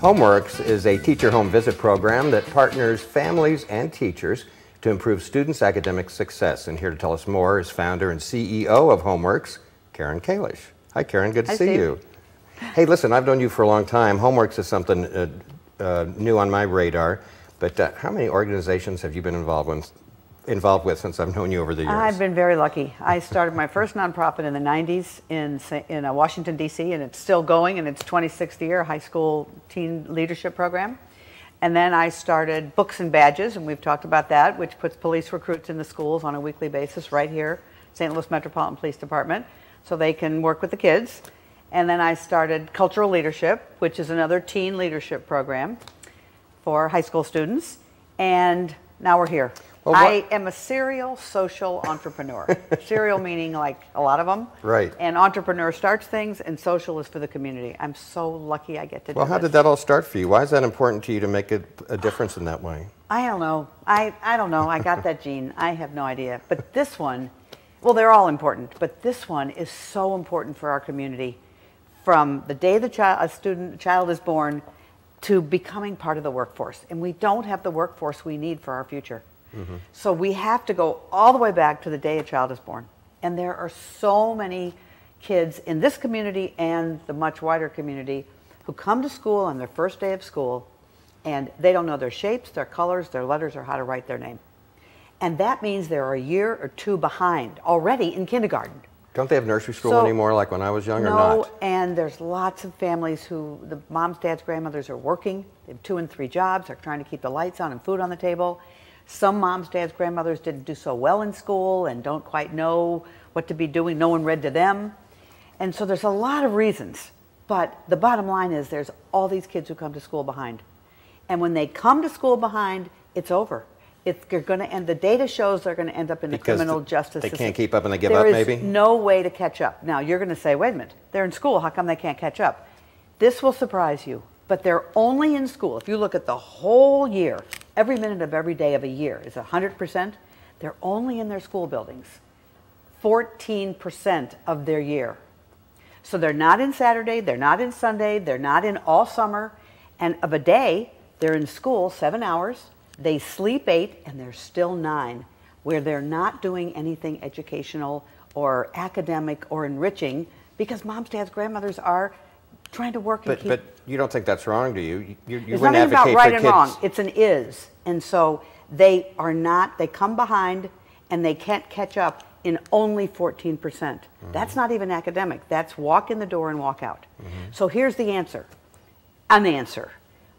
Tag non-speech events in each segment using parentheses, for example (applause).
Homeworks is a teacher home visit program that partners families and teachers to improve students' academic success. And here to tell us more is founder and CEO of Homeworks, Karen Kalish. Hi, Karen. Good to Hi, see Steve. you. Hey, listen, I've known you for a long time. Homeworks is something uh, uh, new on my radar. But uh, how many organizations have you been involved with, involved with since I've known you over the years? I've been very lucky. I started my first nonprofit in the 90s in, in uh, Washington, D.C., and it's still going in its 26th year, high school teen leadership program. And then I started Books and Badges, and we've talked about that, which puts police recruits in the schools on a weekly basis right here, St. Louis Metropolitan Police Department, so they can work with the kids. And then I started Cultural Leadership, which is another teen leadership program for high school students. And now we're here. Well, I am a serial social entrepreneur. (laughs) serial meaning like a lot of them. Right. And entrepreneur starts things, and social is for the community. I'm so lucky I get to do well, how this. did that all start for you? Why is that important to you to make a, a difference in that way? I don't know. I, I don't know. I got that (laughs) gene. I have no idea. But this one, well, they're all important, but this one is so important for our community. From the day the child, a student, child is born to becoming part of the workforce. And we don't have the workforce we need for our future. So we have to go all the way back to the day a child is born. And there are so many kids in this community and the much wider community who come to school on their first day of school and they don't know their shapes, their colors, their letters, or how to write their name. And that means they're a year or two behind already in kindergarten. Don't they have nursery school So- anymore like when I was young or No, not? and there's lots of families who the moms, dads, grandmothers are working. They have two and three jobs. They're trying to keep the lights on and food on the table. Some moms, dads, grandmothers didn't do so well in school and don't quite know what to be doing. No one read to them. And so there's a lot of reasons. But the bottom line is there's all these kids who come to school behind. And when they come to school behind, it's over. It's, they're going to end. The data shows they're going to end up in the Because criminal th- justice they system. can't keep up and they give There up, is maybe? no way to catch up. Now you're going to say, wait a minute, they're in school. How come they can't catch up? This will surprise you, but they're only in school. If you look at the whole year, every minute of every day of a year is 100%. They're only in their school buildings 14% of their year. So they're not in Saturday, they're not in Sunday, they're not in all summer. And of a day, they're in school seven hours, they sleep eight, and they're still nine, where they're not doing anything educational or academic or enriching because moms, dads, grandmothers are trying to work and But, keep but you don't think that's wrong, do you? You, you it's wouldn't not about right for and kids. wrong. It's an is. And so they are not, they come behind and they can't catch up in only 14%. Mm-hmm. That's not even academic. That's walk in the door and walk out. Mm-hmm. So here's the answer an answer.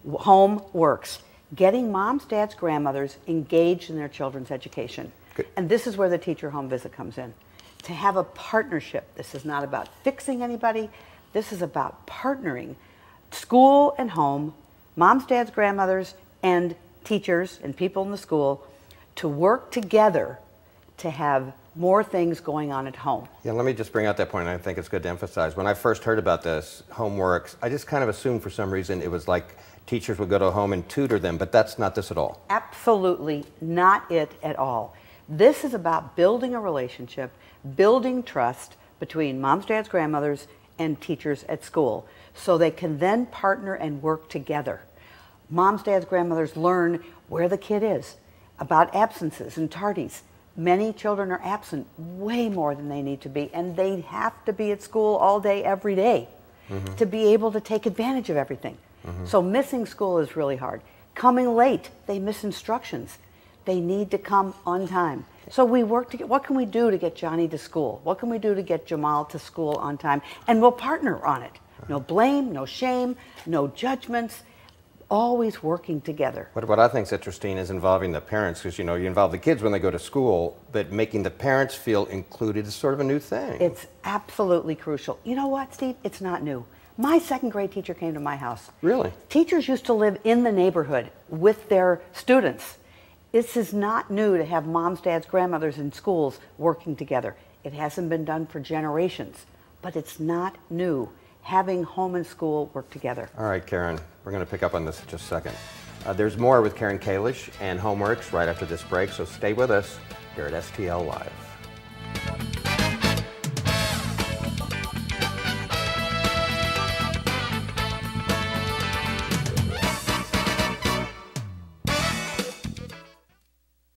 Home works. Getting moms, dads, grandmothers engaged in their children's education. Good. And this is where the teacher home visit comes in. To have a partnership. This is not about fixing anybody. This is about partnering school and home, moms, dads, grandmothers, and teachers and people in the school to work together to have more things going on at home. Yeah, let me just bring out that point. I think it's good to emphasize. When I first heard about this homework, I just kind of assumed for some reason it was like teachers would go to home and tutor them, but that's not this at all. Absolutely not it at all. This is about building a relationship, building trust between moms, dads, grandmothers, and teachers at school so they can then partner and work together. Moms, dads, grandmothers learn where the kid is, about absences and tardies. Many children are absent way more than they need to be, and they have to be at school all day, every day mm-hmm. to be able to take advantage of everything. Mm-hmm. So missing school is really hard. Coming late, they miss instructions. They need to come on time. So we work to get, what can we do to get Johnny to school? What can we do to get Jamal to school on time? And we'll partner on it. No blame, no shame, no judgments, always working together. What, what I think is interesting is involving the parents, because you know you involve the kids when they go to school, but making the parents feel included is sort of a new thing. It's absolutely crucial. You know what, Steve? It's not new. My second grade teacher came to my house. Really? Teachers used to live in the neighborhood with their students. This is not new to have moms, dads, grandmothers in schools working together. It hasn't been done for generations, but it's not new having home and school work together. All right, Karen, we're going to pick up on this in just a second. Uh, there's more with Karen Kalish and Homeworks right after this break, so stay with us here at STL Live.